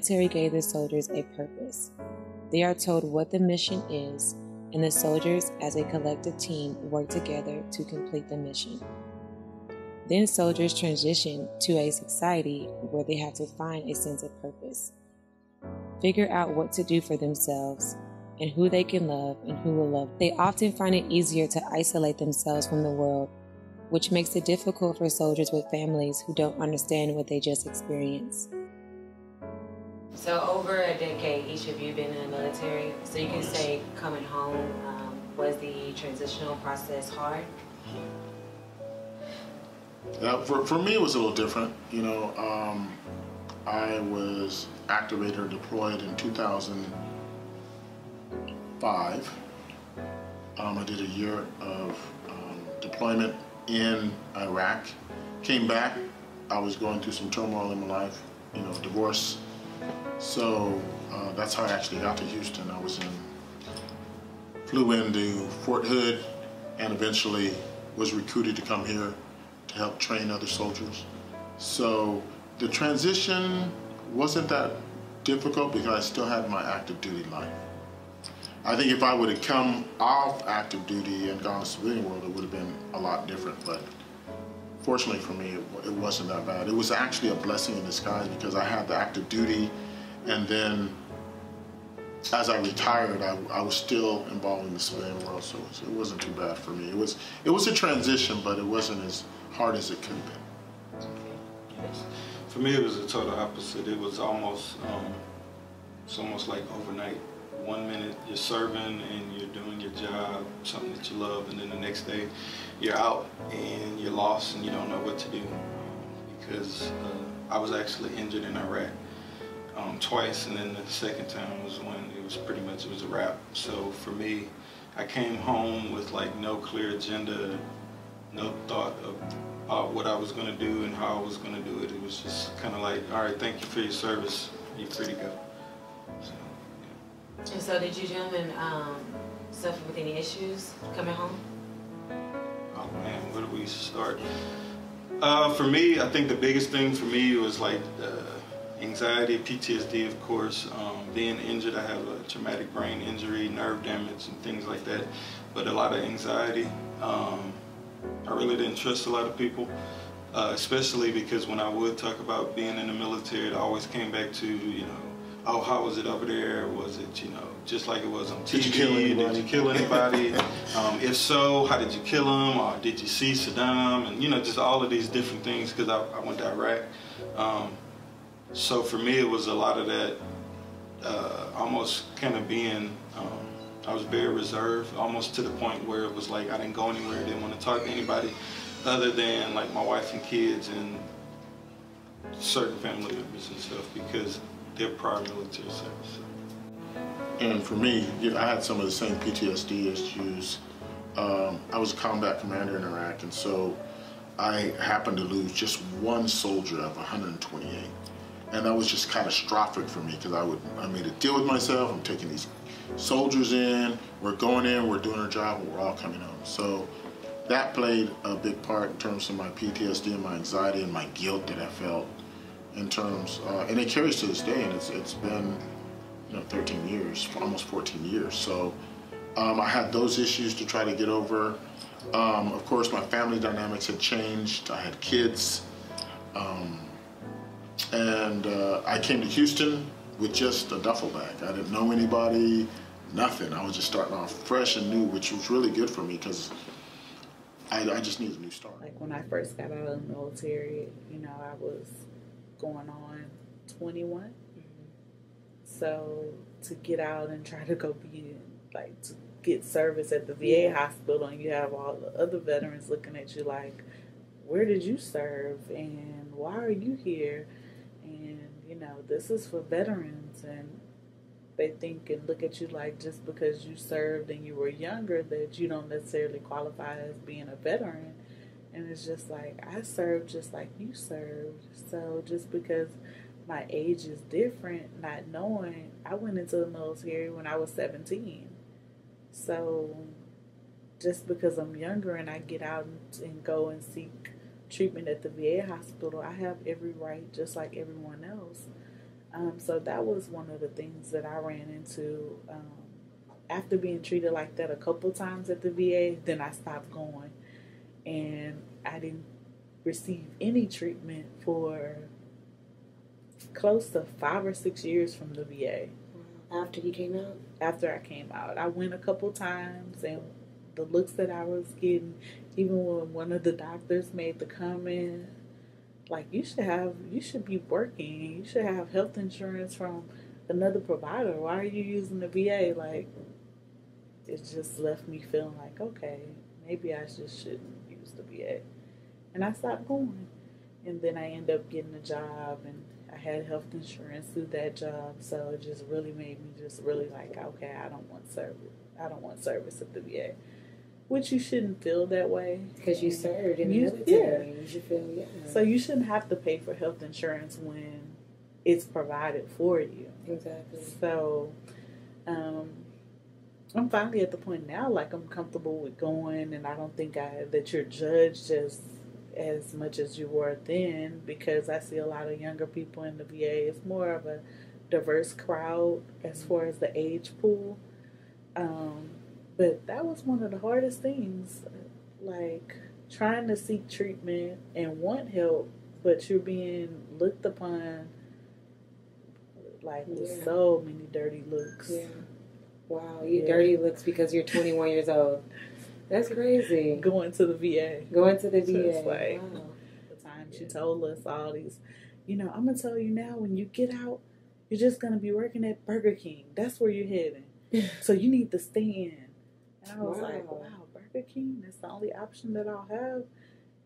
military gave the soldiers a purpose. They are told what the mission is, and the soldiers, as a collective team, work together to complete the mission. Then soldiers transition to a society where they have to find a sense of purpose, figure out what to do for themselves, and who they can love and who will love. They often find it easier to isolate themselves from the world, which makes it difficult for soldiers with families who don't understand what they just experienced. So, over a decade, each of you been in the military. So, you can say coming home um, was the transitional process hard? Yeah, for, for me, it was a little different. You know, um, I was activated or deployed in 2005. Um, I did a year of um, deployment in Iraq. Came back. I was going through some turmoil in my life, you know, divorce. So uh, that's how I actually got to Houston. I was in, flew into Fort Hood, and eventually was recruited to come here to help train other soldiers. So the transition wasn't that difficult because I still had my active duty life. I think if I would have come off active duty and gone to civilian world, it would have been a lot different. But fortunately for me, it, it wasn't that bad. It was actually a blessing in disguise because I had the active duty, and then as I retired, I, I, was still involved in the civilian world, so it, was, not too bad for me. It was it was a transition, but it wasn't as hard as it could have been. For me, it was the total opposite. It was almost um, it's almost like overnight. One minute you're serving and you're doing your job, something that you love, and then the next day you're out and you're lost and you don't know what to do because uh, I was actually injured in Iraq um, twice, and then the second time was when it was pretty much it was a wrap. So for me, I came home with like no clear agenda, no thought of uh, what I was going to do and how I was going to do it. It was just kind of like, all right, thank you for your service. You're free to go. And so, did you gentlemen um, suffer with any issues coming home? Oh man, where do we start? Uh, for me, I think the biggest thing for me was like. Anxiety, PTSD, of course. Um, being injured, I have a traumatic brain injury, nerve damage, and things like that. But a lot of anxiety. Um, I really didn't trust a lot of people, uh, especially because when I would talk about being in the military, it always came back to, you know, oh, how was it over there? Was it, you just like it was on TV? Did you kill anybody? Did you kill anybody? um, if so, how did you kill him? Or did you see Saddam? And, you know, just all of these different things because I, I, went to Iraq. Um, so for me, it was a lot of that, uh, almost kind of being, um, I was very reserved, almost to the point where it was like I didn't go anywhere, didn't want to talk to anybody other than like my wife and kids and certain family members and stuff because they're prior military service. And for me, I had some of the same PTSD issues. Um, I was a combat commander in Iraq, and so I happened to lose just one soldier of 128 and that was just catastrophic for me because I would I made a deal with myself. I'm taking these soldiers in. We're going in. We're doing our job. And we're all coming home. So that played a big part in terms of my PTSD and my anxiety and my guilt that I felt in terms, uh, and it carries to this day. And it's it's been you know 13 years, almost 14 years. So um, I had those issues to try to get over. Um, of course, my family dynamics had changed. I had kids. Um, and uh, I came to Houston with just a duffel bag. I didn't know anybody, nothing. I was just starting off fresh and new, which was really good for me because I, I, just needed a new start. Like when I first got out of the military, you know, I was going on 21. So to get out and try to go be like to get service at the VA yeah. hospital, and you have all the other veterans looking at you like, where did you serve and why are you here? And you know, this is for veterans and they think and look at you like just because you served and you were younger that you don't necessarily qualify as being a veteran. And it's just like I served just like you served. So just because my age is different, not knowing, I went into the military when I was 17. So just because I'm younger and I get out and go and seek treatment at the VA hospital, I have every right, just like everyone else. Um, so that was one of the things that I ran into. Um, after being treated like that a couple times at the VA, then I stopped going. And I didn't receive any treatment for close to five or six years from the VA. After you came out? After I came out. I went a couple times and the looks that I was getting, even when one of the doctors made the comment, like you should have you should be working. You should have health insurance from another provider. Why are you using the VA? Like it just left me feeling like, okay, maybe I just shouldn't use the VA. And I stopped going. And then I ended up getting a job and I had health insurance through that job. So it just really made me just really like, okay, I don't want service. I don't want service at the VA. Which you shouldn't feel that way. Because you served in You- the military. yeah. You should feel, yeah. So you shouldn't have to pay for health insurance when it's provided for you. exactly. So, um, I'm finally at the point now, like I'm comfortable with going, and I don't think I that you're judged as as much as you were then because I see a lot of younger people in the VA. It's more of a diverse crowd as far as the age pool. Um, but that was one of the hardest things, like trying to seek treatment and want help, but you're being looked upon like with so many dirty looks. Yeah. Wow, you Yeah. dirty looks because you're 21 years old. That's crazy. Going to the VA. Going to the VA. like- wow. The time she told us all these, you know, I'm gonna tell you now. When you get out, you're just gonna be working at Burger King. That's where you're heading. So you need to stay in. And I was like, Wow. wow, Burger King. That's the only option that I'll have.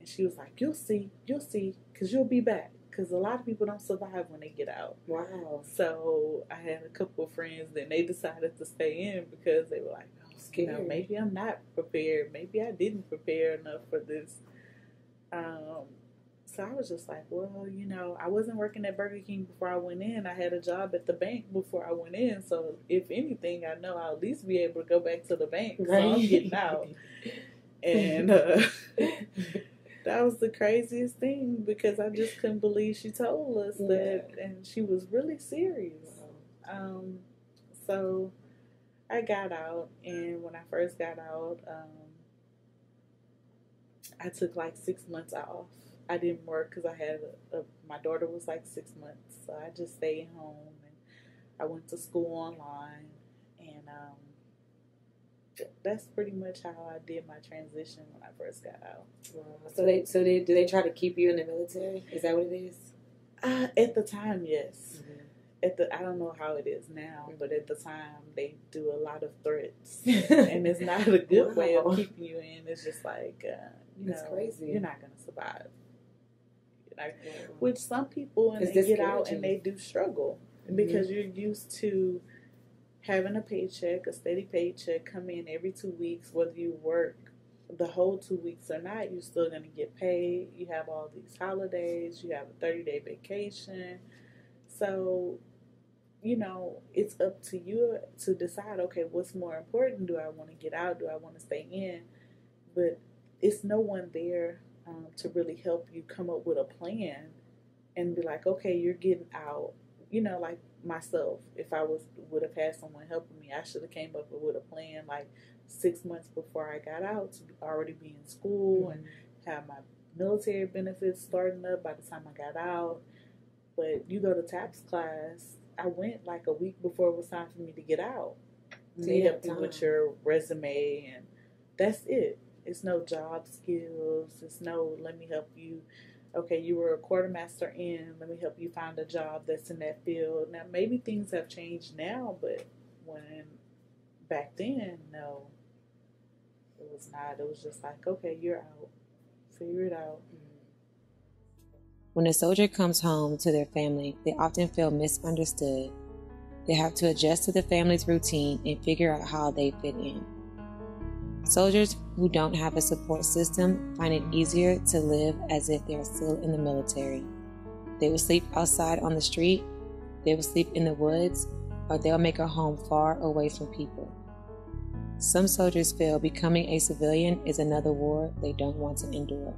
And she was like, you'll see, you'll see, cause you'll be back. Cause a lot of people don't survive when they get out. Wow. So I had a couple of friends that they decided to stay in because they were like, oh, you know, maybe I'm not prepared. Maybe I didn't prepare enough for this. Um, so I was just like, well, you know, I wasn't working at Burger King before I went in. I had a job at the bank before I went in. So if anything, I know I'll at least be able to go back to the bank. So I'm getting out. And uh, that was the craziest thing because I just couldn't believe she told us that, and she was really serious. Um, so I got out, and when I first got out, um, I took like six months off. I didn't work because I had a, a, my daughter was like six months, so I just stayed home and I went to school online, and um, that's pretty much how I did my transition when I first got out. Wow. So they, so they, do they try to keep you in the military? Is that what it is? Uh, at the time, yes. At the I don't know how it is now, but at the time they do a lot of threats, and it's not a good way of keeping you in. It's just like uh, you That's know, crazy. you're not gonna survive. Not- Wow. which some people and they get out and they do struggle Mm-hmm. because you're used to having a paycheck, a steady paycheck come in every two weeks, whether you work the whole two weeks or not, you're still gonna get paid. You have all these holidays, you have a 30 day vacation. So, you know, it's up to you to decide okay, what's more important? Do I want to get out? Do I want to stay in? But it's no one there um, to really help you come up with a plan and be like, okay, you're getting out. You know, like myself, if I was would have had someone helping me, I should have came up with a plan like six months before I got out to already be in school and have my military benefits starting up by the time I got out. But you go to TAPS class, I went like a week before it was time for me to get out. So They you help you with your resume, and that's it. It's no job skills. It's no let me help you. Okay, you were a quartermaster in. Let me help you find a job that's in that field. Now maybe things have changed now, but when back then, no, it was not. It was just like, okay, you're out. Figure it out. When a soldier comes home to their family, they often feel misunderstood. They have to adjust to the family's routine and figure out how they fit in. Soldiers who don't have a support system find it easier to live as if they are still in the military. They will sleep outside on the street, they will sleep in the woods, or they'll make a home far away from people. Some soldiers feel becoming a civilian is another war they don't want to endure.